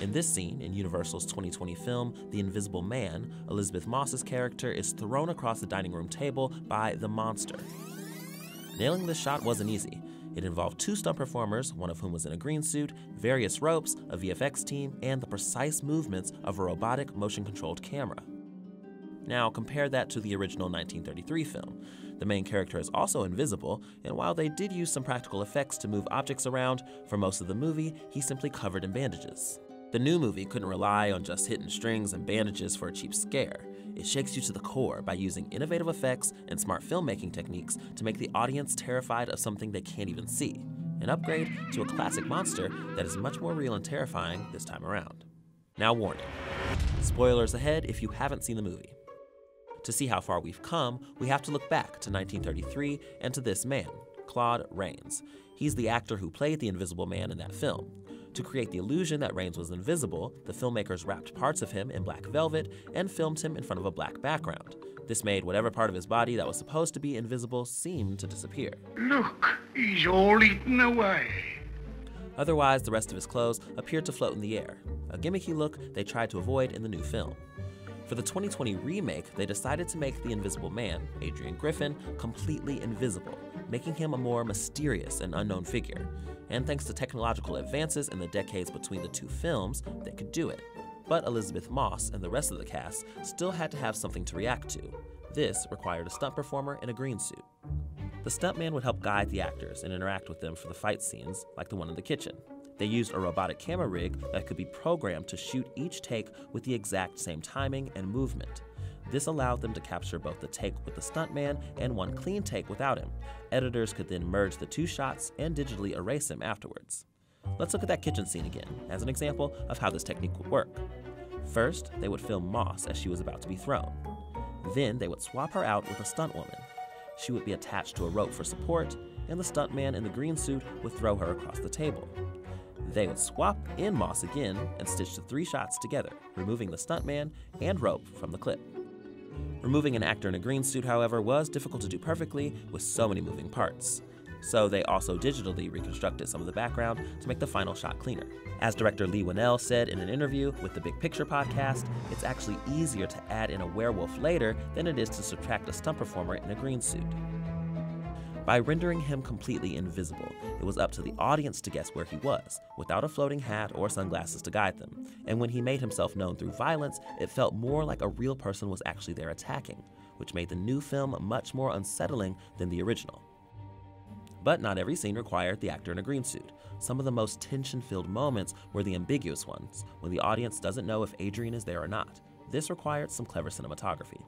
In this scene, in Universal's 2020 film, The Invisible Man, Elisabeth Moss's character is thrown across the dining room table by the monster. Nailing this shot wasn't easy. It involved two stunt performers, one of whom was in a green suit, various ropes, a VFX team, and the precise movements of a robotic motion controlled camera. Now, compare that to the original 1933 film. The main character is also invisible, and while they did use some practical effects to move objects around, for most of the movie, he's simply covered in bandages. The new movie couldn't rely on just hitting strings and bandages for a cheap scare. It shakes you to the core by using innovative effects and smart filmmaking techniques to make the audience terrified of something they can't even see. An upgrade to a classic monster that is much more real and terrifying this time around. Now, warning spoilers ahead if you haven't seen the movie. To see how far we've come, we have to look back to 1933 and to this man, Claude Rains. He's the actor who played the Invisible Man in that film. To create the illusion that Rains was invisible, the filmmakers wrapped parts of him in black velvet and filmed him in front of a black background. This made whatever part of his body that was supposed to be invisible seem to disappear. Look, he's all eaten away. Otherwise, the rest of his clothes appeared to float in the air, a gimmicky look they tried to avoid in the new film. For the 2020 remake, they decided to make the Invisible Man, Adrian Griffin, completely invisible, making him a more mysterious and unknown figure. And thanks to technological advances in the decades between the two films, they could do it. But Elisabeth Moss and the rest of the cast still had to have something to react to. This required a stunt performer in a green suit. The stuntman would help guide the actors and interact with them for the fight scenes, like the one in the kitchen. They used a robotic camera rig that could be programmed to shoot each take with the exact same timing and movement. This allowed them to capture both the take with the stuntman and one clean take without him. Editors could then merge the two shots and digitally erase him afterwards. Let's look at that kitchen scene again as an example of how this technique would work. First, they would film Moss as she was about to be thrown. Then they would swap her out with a stunt woman. She would be attached to a rope for support, and the stuntman in the green suit would throw her across the table. They would swap in Moss again and stitch the three shots together, removing the stuntman and rope from the clip. Removing an actor in a green suit, however, was difficult to do perfectly with so many moving parts. So they also digitally reconstructed some of the background to make the final shot cleaner. As director Leigh Whannell said in an interview with the Big Picture podcast, it's actually easier to add in a werewolf later than it is to subtract a stunt performer in a green suit. By rendering him completely invisible, it was up to the audience to guess where he was, without a floating hat or sunglasses to guide them. And when he made himself known through violence, it felt more like a real person was actually there attacking, which made the new film much more unsettling than the original. But not every scene required the actor in a green suit. Some of the most tension filled moments were the ambiguous ones, when the audience doesn't know if Adrian is there or not. This required some clever cinematography.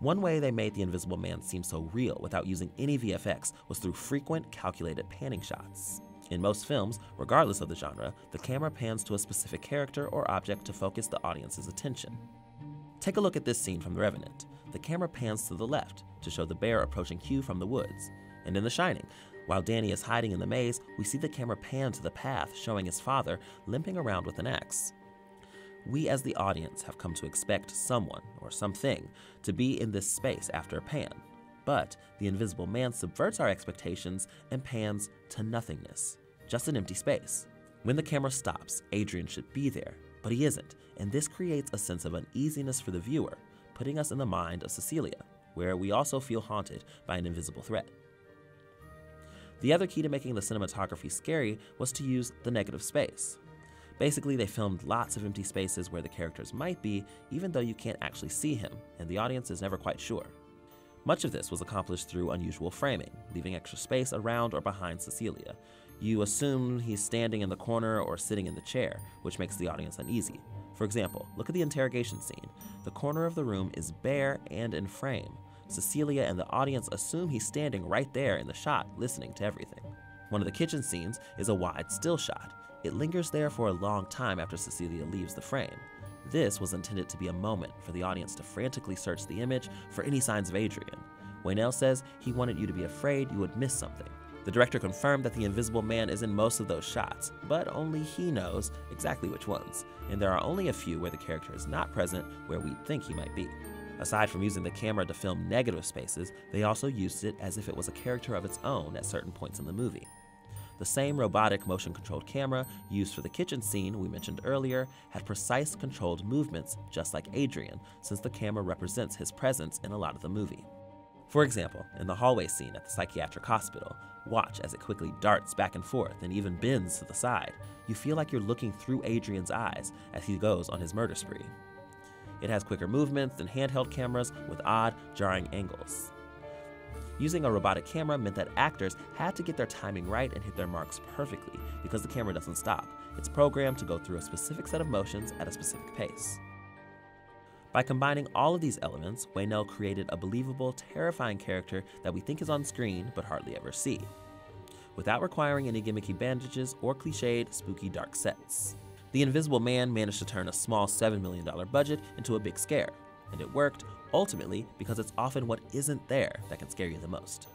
One way they made the Invisible Man seem so real without using any VFX was through frequent, calculated panning shots. In most films, regardless of the genre, the camera pans to a specific character or object to focus the audience's attention. Take a look at this scene from The Revenant. The camera pans to the left to show the bear approaching Hugh from the woods. And in The Shining, while Danny is hiding in the maze, we see the camera pan to the path, showing his father limping around with an axe. We as the audience have come to expect someone or something to be in this space after a pan. But the invisible man subverts our expectations and pans to nothingness, just an empty space. When the camera stops, Adrian should be there, but he isn't, and this creates a sense of uneasiness for the viewer, putting us in the mind of Cecilia, where we also feel haunted by an invisible threat. The other key to making the cinematography scary was to use the negative space. Basically, they filmed lots of empty spaces where the characters might be, even though you can't actually see him, and the audience is never quite sure. Much of this was accomplished through unusual framing, leaving extra space around or behind Cecilia. You assume he's standing in the corner or sitting in the chair, which makes the audience uneasy. For example, look at the interrogation scene. The corner of the room is bare and in frame. Cecilia and the audience assume he's standing right there in the shot, listening to everything. One of the kitchen scenes is a wide still shot. It lingers there for a long time after Cecilia leaves the frame. This was intended to be a moment for the audience to frantically search the image for any signs of Adrian. Whannell says he wanted you to be afraid you would miss something. The director confirmed that the Invisible Man is in most of those shots, but only he knows exactly which ones, and there are only a few where the character is not present where we think he might be. Aside from using the camera to film negative spaces, they also used it as if it was a character of its own at certain points in the movie. The same robotic motion controlled camera used for the kitchen scene we mentioned earlier had precise controlled movements, just like Adrian, since the camera represents his presence in a lot of the movie. For example, in the hallway scene at the psychiatric hospital, watch as it quickly darts back and forth and even bends to the side. You feel like you're looking through Adrian's eyes as he goes on his murder spree. It has quicker movements than handheld cameras with odd, jarring angles. Using a robotic camera meant that actors had to get their timing right and hit their marks perfectly because the camera doesn't stop. It's programmed to go through a specific set of motions at a specific pace. By combining all of these elements, Whannell created a believable, terrifying character that we think is on screen but hardly ever see, without requiring any gimmicky bandages or cliched, spooky dark sets. The Invisible Man managed to turn a small $7 million budget into a big scare, and it worked, ultimately because it's often what isn't there that can scare you the most.